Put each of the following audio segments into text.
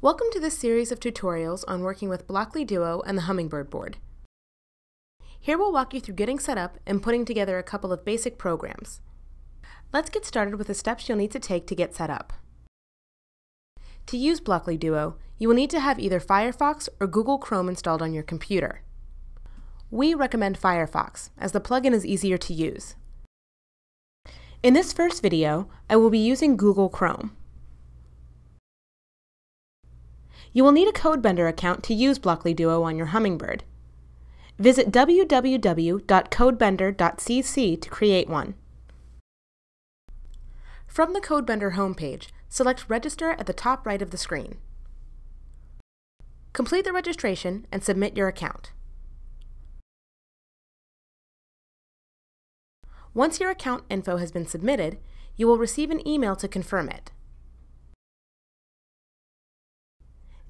Welcome to this series of tutorials on working with Blockly Duo and the Hummingbird board. Here we'll walk you through getting set up and putting together a couple of basic programs. Let's get started with the steps you'll need to take to get set up. To use Blockly Duo, you will need to have either Firefox or Google Chrome installed on your computer. We recommend Firefox, as the plugin is easier to use. In this first video, I will be using Google Chrome. You will need a CodeBender account to use Blockly Duo on your Hummingbird. Visit www.codebender.cc to create one. From the CodeBender homepage, select Register at the top right of the screen. Complete the registration and submit your account. Once your account info has been submitted, you will receive an email to confirm it.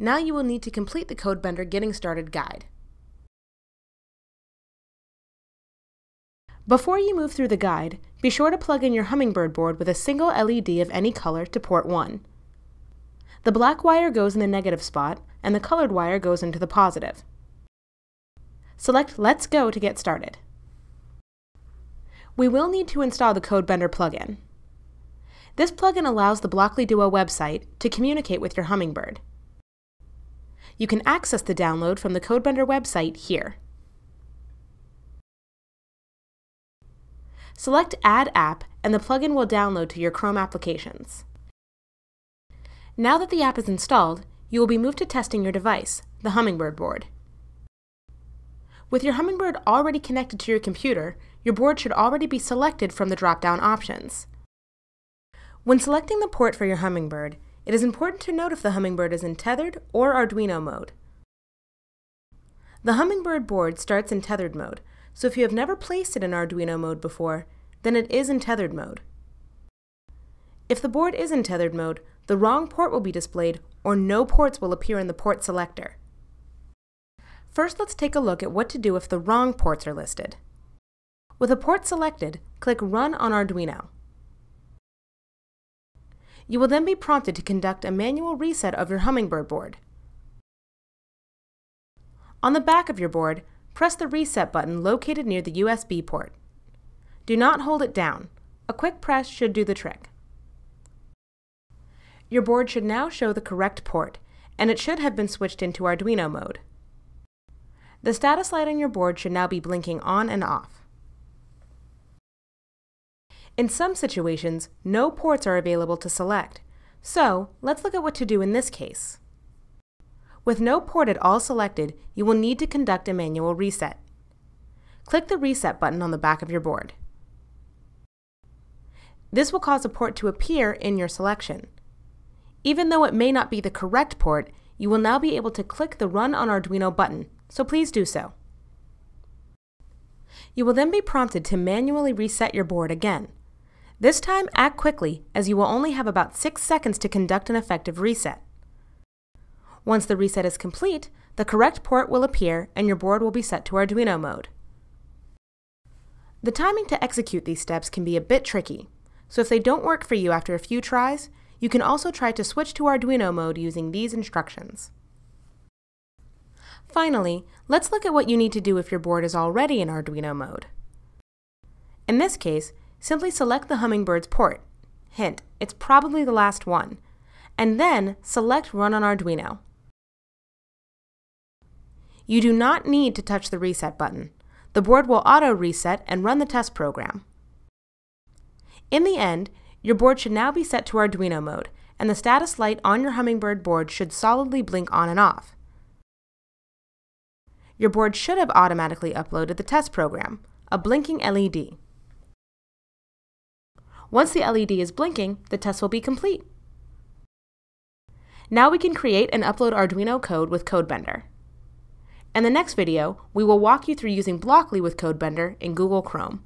Now you will need to complete the CodeBender Getting Started guide. Before you move through the guide, be sure to plug in your Hummingbird board with a single LED of any color to port 1. The black wire goes in the negative spot, and the colored wire goes into the positive. Select Let's Go to get started. We will need to install the CodeBender plugin. This plugin allows the Blockly Duo website to communicate with your Hummingbird. You can access the download from the CodeBender website here. Select Add App and the plugin will download to your Chrome applications. Now that the app is installed, you will be moved to testing your device, the Hummingbird board. With your Hummingbird already connected to your computer, your board should already be selected from the drop-down options. When selecting the port for your Hummingbird, it is important to note if the Hummingbird is in tethered or Arduino mode. The Hummingbird board starts in tethered mode, so if you have never placed it in Arduino mode before, then it is in tethered mode. If the board is in tethered mode, the wrong port will be displayed or no ports will appear in the port selector. First, let's take a look at what to do if the wrong ports are listed. With a port selected, click Run on Arduino. You will then be prompted to conduct a manual reset of your Hummingbird board. On the back of your board, press the Reset button located near the USB port. Do not hold it down. A quick press should do the trick. Your board should now show the correct port, and it should have been switched into Arduino mode. The status light on your board should now be blinking on and off. In some situations, no ports are available to select. So, let's look at what to do in this case. With no port at all selected, you will need to conduct a manual reset. Click the Reset button on the back of your board. This will cause a port to appear in your selection. Even though it may not be the correct port, you will now be able to click the Run on Arduino button, so please do so. You will then be prompted to manually reset your board again. This time, act quickly, as you will only have about 6 seconds to conduct an effective reset. Once the reset is complete, the correct port will appear and your board will be set to Arduino mode. The timing to execute these steps can be a bit tricky, so if they don't work for you after a few tries, you can also try to switch to Arduino mode using these instructions. Finally, let's look at what you need to do if your board is already in Arduino mode. In this case, simply select the Hummingbird's port. Hint, it's probably the last one. And then select Run on Arduino. You do not need to touch the reset button. The board will auto-reset and run the test program. In the end, your board should now be set to Arduino mode, and the status light on your Hummingbird board should solidly blink on and off. Your board should have automatically uploaded the test program, a blinking LED. Once the LED is blinking, the test will be complete. Now we can create and upload Arduino code with CodeBender. In the next video, we will walk you through using Blockly with CodeBender in Google Chrome.